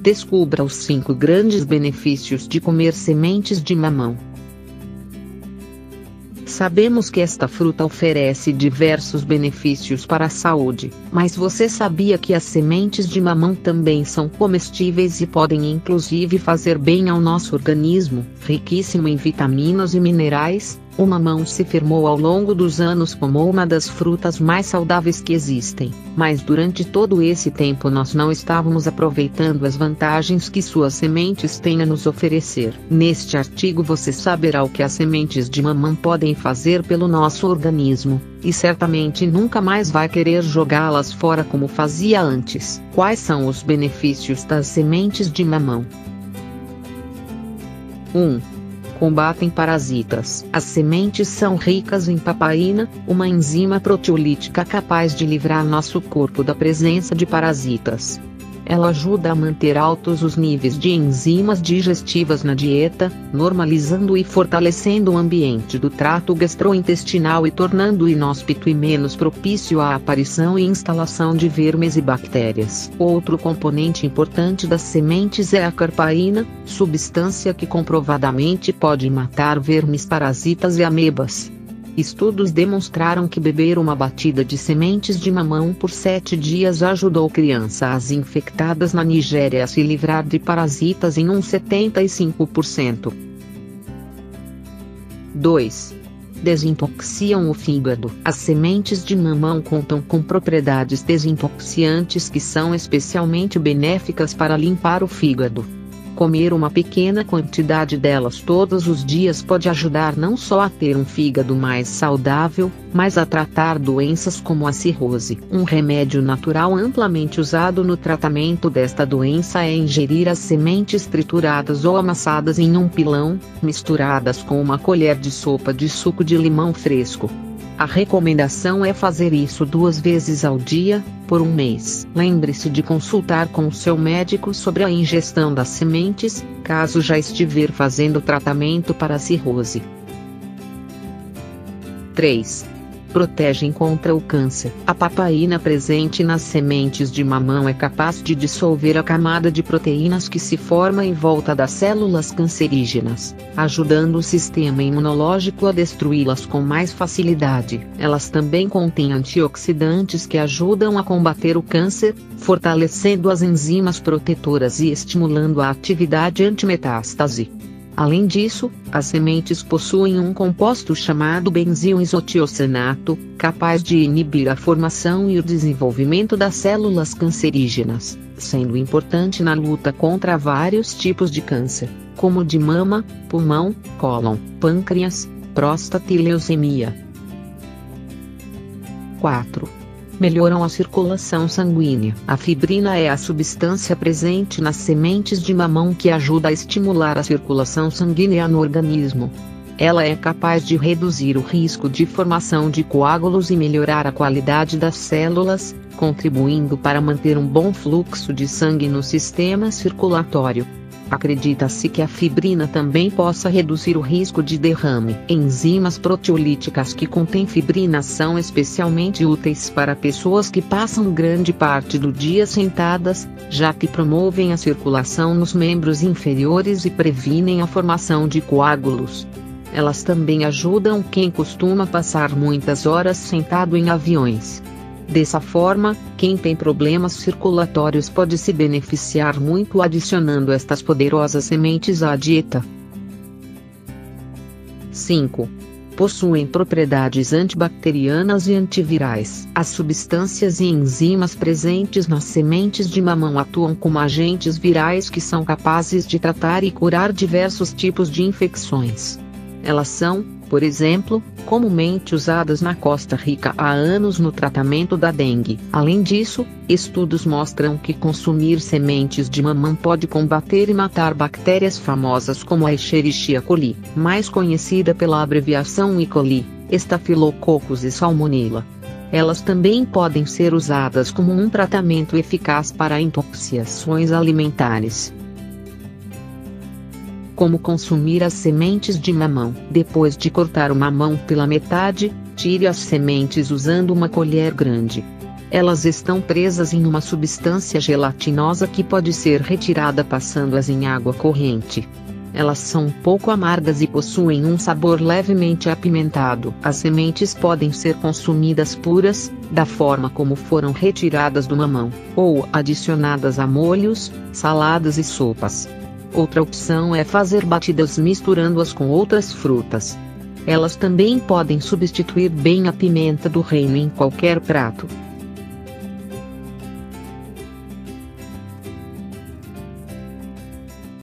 Descubra os 5 grandes benefícios de comer sementes de mamão. Sabemos que esta fruta oferece diversos benefícios para a saúde, mas você sabia que as sementes de mamão também são comestíveis e podem inclusive fazer bem ao nosso organismo, riquíssimo em vitaminas e minerais? O mamão se firmou ao longo dos anos como uma das frutas mais saudáveis que existem, mas durante todo esse tempo nós não estávamos aproveitando as vantagens que suas sementes têm a nos oferecer. Neste artigo você saberá o que as sementes de mamão podem fazer pelo nosso organismo, e certamente nunca mais vai querer jogá-las fora como fazia antes. Quais são os benefícios das sementes de mamão? 1 combatem parasitas. As sementes são ricas em papaina, uma enzima proteolítica capaz de livrar nosso corpo da presença de parasitas. Ela ajuda a manter altos os níveis de enzimas digestivas na dieta, normalizando e fortalecendo o ambiente do trato gastrointestinal e tornando-o inóspito e menos propício à aparição e instalação de vermes e bactérias. Outro componente importante das sementes é a carpaína, substância que comprovadamente pode matar vermes parasitas e amebas. Estudos demonstraram que beber uma batida de sementes de mamão por sete dias ajudou crianças infectadas na Nigéria a se livrar de parasitas em uns 75%. 2. Desintoxicam o fígado. As sementes de mamão contam com propriedades desintoxicantes que são especialmente benéficas para limpar o fígado. Comer uma pequena quantidade delas todos os dias pode ajudar não só a ter um fígado mais saudável, mas a tratar doenças como a cirrose. Um remédio natural amplamente usado no tratamento desta doença é ingerir as sementes trituradas ou amassadas em um pilão, misturadas com uma colher de sopa de suco de limão fresco. A recomendação é fazer isso duas vezes ao dia, por um mês. Lembre-se de consultar com o seu médico sobre a ingestão das sementes, caso já estiver fazendo tratamento para cirrose. 3 protegem contra o câncer. A papaina presente nas sementes de mamão é capaz de dissolver a camada de proteínas que se forma em volta das células cancerígenas, ajudando o sistema imunológico a destruí-las com mais facilidade. Elas também contêm antioxidantes que ajudam a combater o câncer, fortalecendo as enzimas protetoras e estimulando a atividade antimetástase. Além disso, as sementes possuem um composto chamado benzil-isotiocenato, capaz de inibir a formação e o desenvolvimento das células cancerígenas, sendo importante na luta contra vários tipos de câncer, como de mama, pulmão, cólon, pâncreas, próstata e leucemia. 4 melhoram a circulação sanguínea. A fibrina é a substância presente nas sementes de mamão que ajuda a estimular a circulação sanguínea no organismo. Ela é capaz de reduzir o risco de formação de coágulos e melhorar a qualidade das células, contribuindo para manter um bom fluxo de sangue no sistema circulatório. Acredita-se que a fibrina também possa reduzir o risco de derrame. Enzimas proteolíticas que contêm fibrina são especialmente úteis para pessoas que passam grande parte do dia sentadas, já que promovem a circulação nos membros inferiores e previnem a formação de coágulos. Elas também ajudam quem costuma passar muitas horas sentado em aviões. Dessa forma, quem tem problemas circulatórios pode se beneficiar muito adicionando estas poderosas sementes à dieta. 5 possuem propriedades antibacterianas e antivirais. As substâncias e enzimas presentes nas sementes de mamão atuam como agentes virais que são capazes de tratar e curar diversos tipos de infecções. Elas são, por exemplo, comumente usadas na Costa Rica há anos no tratamento da dengue. Além disso, estudos mostram que consumir sementes de mamão pode combater e matar bactérias famosas como a Escherichia coli, mais conhecida pela abreviação E. coli, Staphylococcus e Salmonella. Elas também podem ser usadas como um tratamento eficaz para intoxicações alimentares como consumir as sementes de mamão. Depois de cortar o mamão pela metade, tire as sementes usando uma colher grande. Elas estão presas em uma substância gelatinosa que pode ser retirada passando-as em água corrente. Elas são pouco amargas e possuem um sabor levemente apimentado. As sementes podem ser consumidas puras, da forma como foram retiradas do mamão, ou adicionadas a molhos, saladas e sopas. Outra opção é fazer batidas misturando-as com outras frutas. Elas também podem substituir bem a pimenta do reino em qualquer prato.